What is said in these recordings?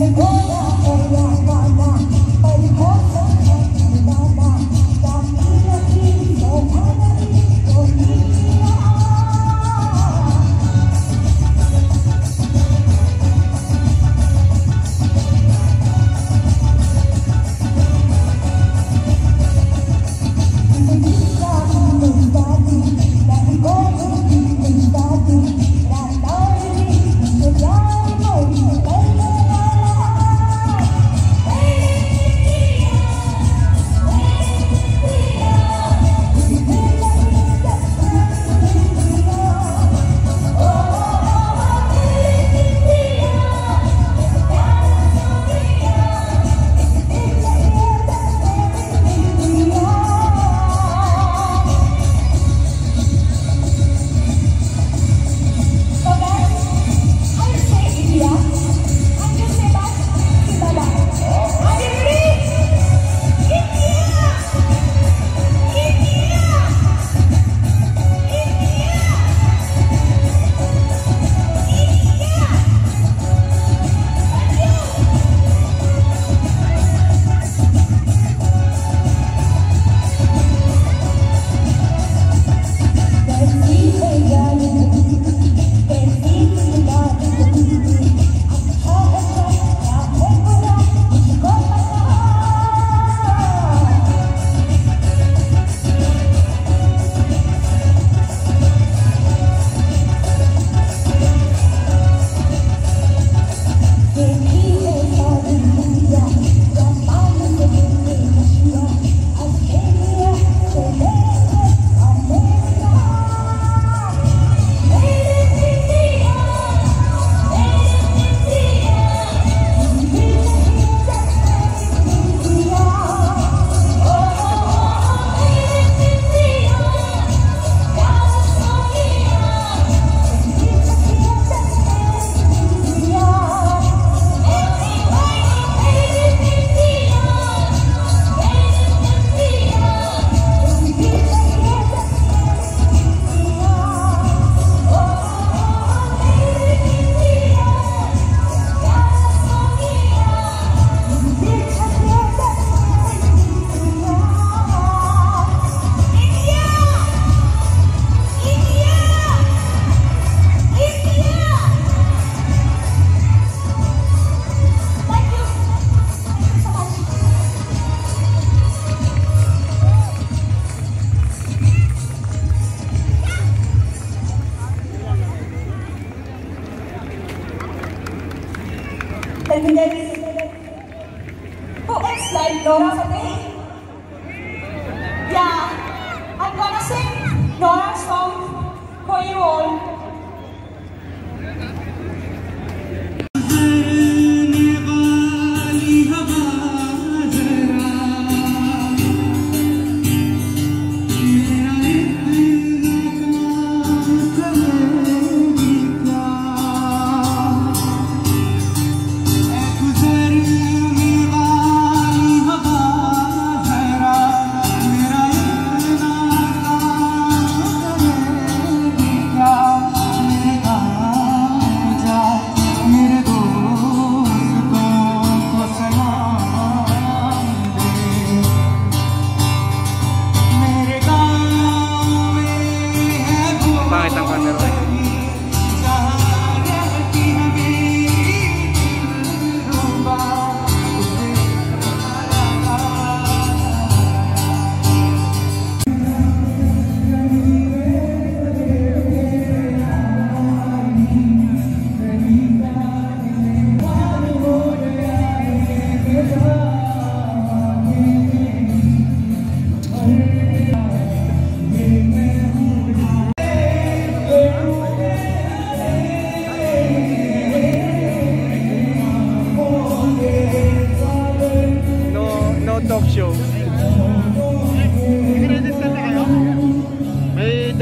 Oh,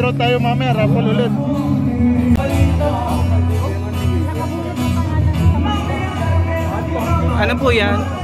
Draw tayo mamaya, raffle ulit. Ano po yan?